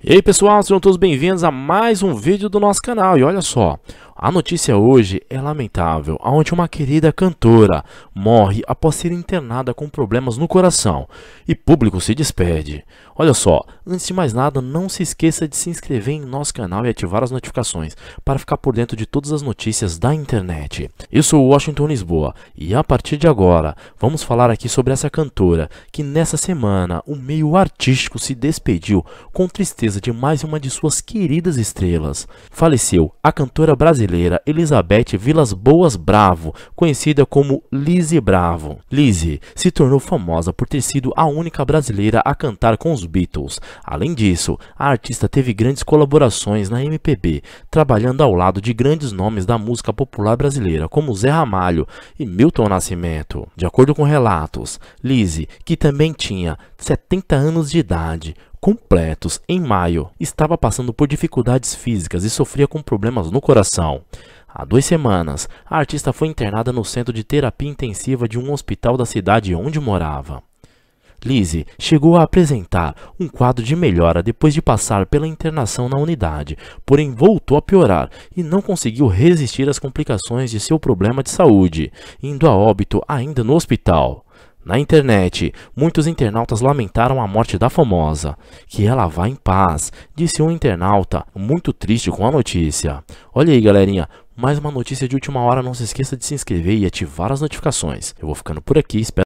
E aí pessoal, sejam todos bem-vindos a mais um vídeo do nosso canal. E olha só, a notícia hoje é lamentável, onde uma querida cantora morre após ser internada com problemas no coração e público se despede. Olha só, antes de mais nada, não se esqueça de se inscrever em nosso canal e ativar as notificações para ficar por dentro de todas as notícias da internet. Eu sou o Washington Lisboa e a partir de agora vamos falar aqui sobre essa cantora que nessa semana o meio artístico se despediu com tristeza de mais uma de suas queridas estrelas. Faleceu a cantora brasileira brasileira Elizabeth Vilas Boas Bravo, conhecida como Lizzie Bravo. Lizzie se tornou famosa por ter sido a única brasileira a cantar com os Beatles. Além disso, a artista teve grandes colaborações na MPB, trabalhando ao lado de grandes nomes da música popular brasileira, como Zé Ramalho e Milton Nascimento. De acordo com relatos, Lizzie, que também tinha 70 anos de idade, completos em maio, estava passando por dificuldades físicas e sofria com problemas no coração. Há duas semanas, a artista foi internada no centro de terapia intensiva de um hospital da cidade onde morava. Lizzie chegou a apresentar um quadro de melhora depois de passar pela internação na unidade, porém voltou a piorar e não conseguiu resistir às complicações de seu problema de saúde, indo a óbito ainda no hospital. Na internet, muitos internautas lamentaram a morte da famosa. Que ela vá em paz, disse um internauta muito triste com a notícia. Olha aí, galerinha, mais uma notícia de última hora. Não se esqueça de se inscrever e ativar as notificações. Eu vou ficando por aqui, espero